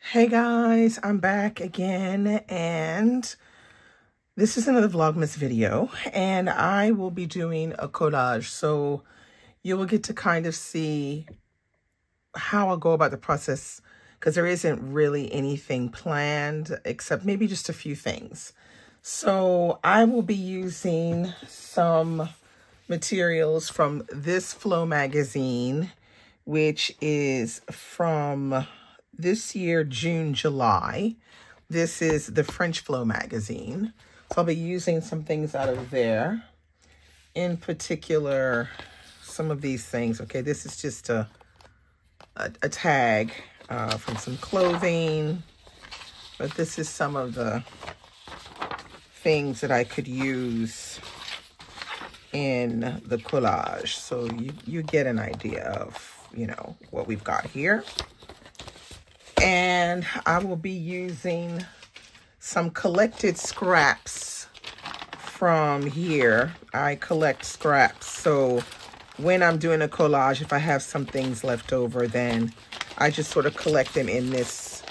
Hey guys, I'm back again and this is another Vlogmas video and I will be doing a collage. So you will get to kind of see how I'll go about the process because there isn't really anything planned except maybe just a few things. So I will be using some materials from this Flow magazine, which is from this year, June, July. This is the French Flow magazine. So I'll be using some things out of there. In particular, some of these things. Okay, this is just a, a, a tag uh, from some clothing. But this is some of the things that I could use in the collage. So you, you get an idea of, you know, what we've got here. And I will be using some collected scraps from here. I collect scraps. So when I'm doing a collage, if I have some things left over, then I just sort of collect them in this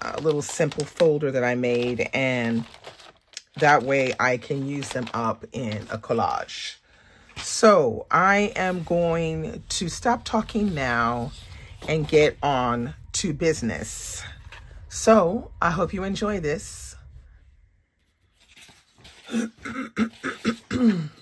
uh, little simple folder that I made. And that way I can use them up in a collage. So I am going to stop talking now and get on to business. So I hope you enjoy this.